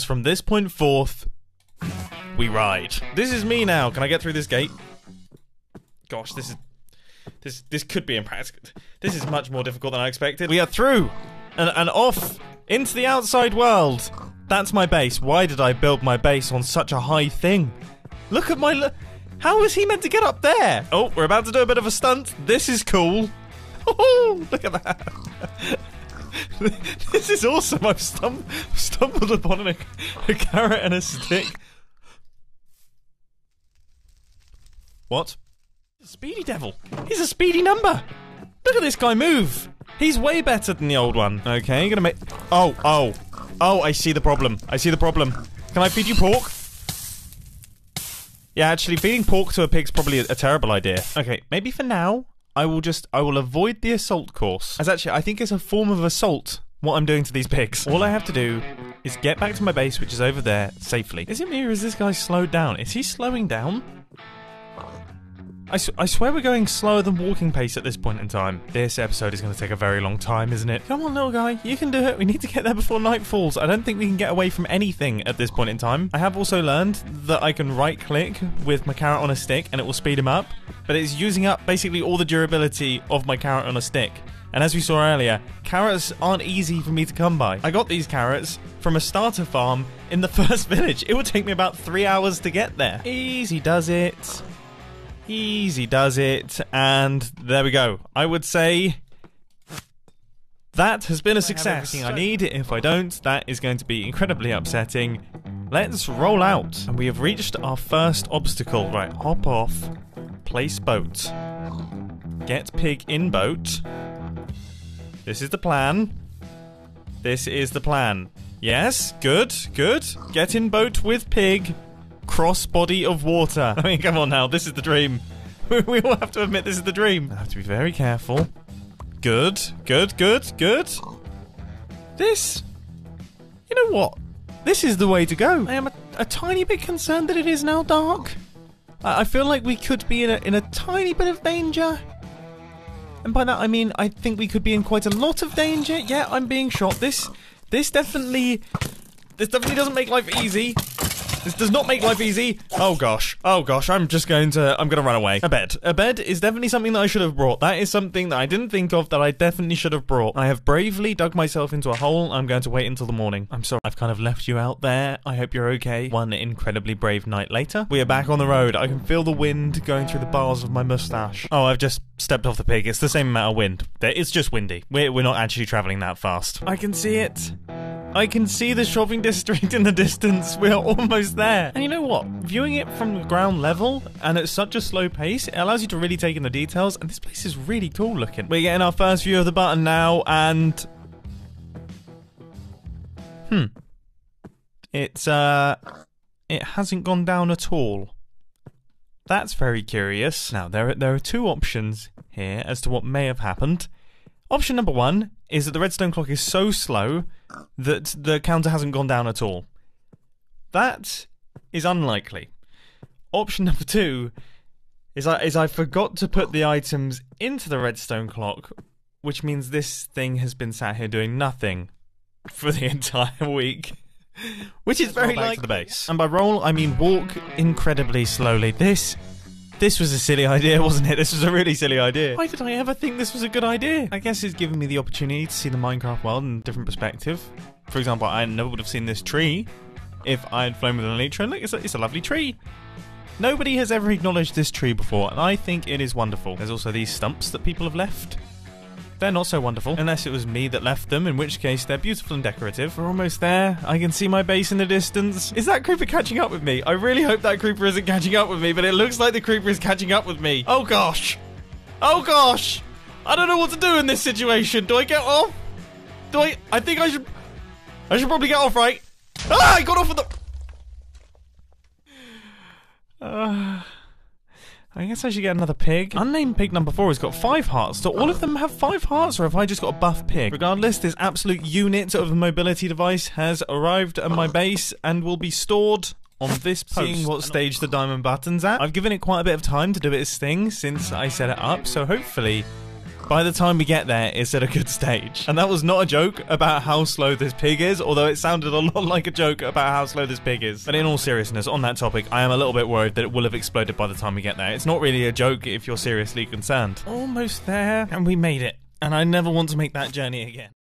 As from this point forth, we ride. This is me now. Can I get through this gate? Gosh, this is this this could be impractical. This is much more difficult than I expected. We are through and, and off into the outside world. That's my base. Why did I build my base on such a high thing? Look at my. How was he meant to get up there? Oh, we're about to do a bit of a stunt. This is cool. Oh, look at that. this is awesome. I've stum- stumbled upon a, a carrot and a stick. What? Speedy Devil. He's a speedy number. Look at this guy move. He's way better than the old one. Okay, you're gonna make. Oh, oh, oh! I see the problem. I see the problem. Can I feed you pork? Yeah, actually, feeding pork to a pig's probably a, a terrible idea. Okay, maybe for now, I will just I will avoid the assault course. As actually, I think it's a form of assault. What I'm doing to these pigs. All I have to do is get back to my base, which is over there, safely. Is it me or is this guy slowed down? Is he slowing down? I, I swear we're going slower than walking pace at this point in time. This episode is going to take a very long time, isn't it? Come on, little guy, you can do it. We need to get there before night falls. I don't think we can get away from anything at this point in time. I have also learned that I can right click with my carrot on a stick and it will speed him up, but it's using up basically all the durability of my carrot on a stick. And as we saw earlier, carrots aren't easy for me to come by. I got these carrots from a starter farm in the first village. It would take me about three hours to get there. Easy does it. Easy does it. And there we go. I would say that has been a success. Everything I need. If I don't, that is going to be incredibly upsetting. Let's roll out. And we have reached our first obstacle. Right, hop off. Place boat. Get pig in boat. This is the plan. This is the plan. Yes, good, good. Get in boat with pig. Cross body of water. I mean, come on now, this is the dream. we all have to admit this is the dream. I have to be very careful. Good, good, good, good. This. You know what? This is the way to go. I am a, a tiny bit concerned that it is now dark. I, I feel like we could be in a, in a tiny bit of danger. And by that I mean I think we could be in quite a lot of danger. Yeah, I'm being shot. This this definitely this definitely doesn't make life easy. This does not make life easy. Oh gosh. Oh gosh, I'm just going to I'm going to run away. A bed. A bed is definitely something that I should have brought. That is something that I didn't think of that I definitely should have brought. I have bravely dug myself into a hole. I'm going to wait until the morning. I'm sorry. I've kind of left you out there. I hope you're okay. One incredibly brave night later, we are back on the road. I can feel the wind going through the bars of my mustache. Oh, I've just stepped off the pig. It's the same amount of wind. It's just windy. We're, we're not actually traveling that fast. I can see it. I can see the shopping district in the distance. We're almost there. And you know what? Viewing it from the ground level and at such a slow pace, it allows you to really take in the details. And this place is really cool looking. We're getting our first view of the button now, and hmm, it's uh, it hasn't gone down at all. That's very curious. Now there are, there are two options here as to what may have happened. Option number one is that the redstone clock is so slow that the counter hasn't gone down at all. That is unlikely. Option number two is I is I forgot to put the items into the redstone clock, which means this thing has been sat here doing nothing for the entire week. Which is very like the base. And by roll, I mean walk incredibly slowly. This this was a silly idea, wasn't it? This was a really silly idea. Why did I ever think this was a good idea? I guess it's given me the opportunity to see the Minecraft world in a different perspective. For example, I never would have seen this tree if I had flown with an elytra. Look, it's a, it's a lovely tree. Nobody has ever acknowledged this tree before, and I think it is wonderful. There's also these stumps that people have left. They're not so wonderful, unless it was me that left them, in which case they're beautiful and decorative. We're almost there. I can see my base in the distance. Is that creeper catching up with me? I really hope that creeper isn't catching up with me, but it looks like the creeper is catching up with me. Oh gosh. Oh gosh. I don't know what to do in this situation. Do I get off? Do I? I think I should. I should probably get off, right? Ah! I got off with the. Uh, I guess I should get another pig. Unnamed pig number four has got five hearts. Do all of them have five hearts, or have I just got a buff pig? Regardless, this absolute unit of a mobility device has arrived at my base and will be stored on this post. Seeing what stage the diamond button's at, I've given it quite a bit of time to do its thing since I set it up, so hopefully By the time we get there, it's at a good stage. And that was not a joke about how slow this pig is, although it sounded a lot like a joke about how slow this pig is. But in all seriousness, on that topic, I am a little bit worried that it will have exploded by the time we get there. It's not really a joke if you're seriously concerned. Almost there, and we made it. And I never want to make that journey again.